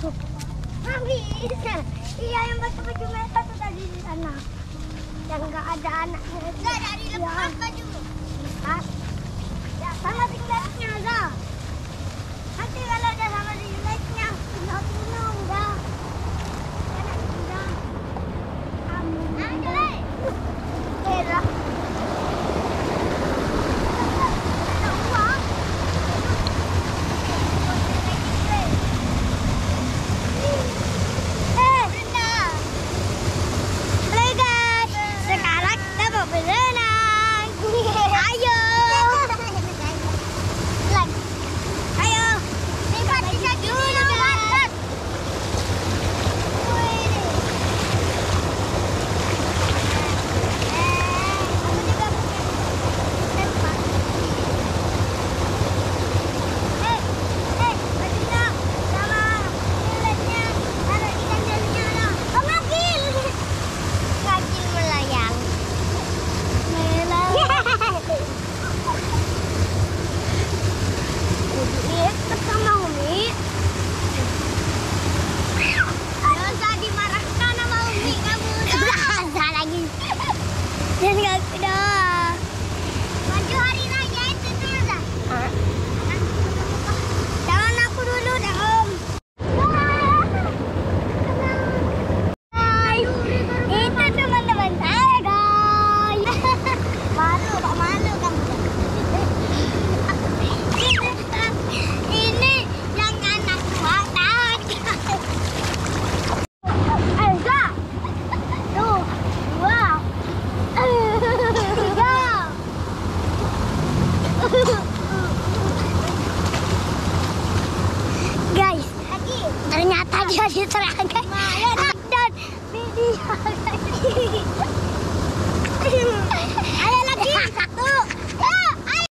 Habis. iya yang baca baju merah tu tadi di sana. Yang enggak ada anak. Tidak dari lepas baju. Lepas. 何が暗い يا شيخ راح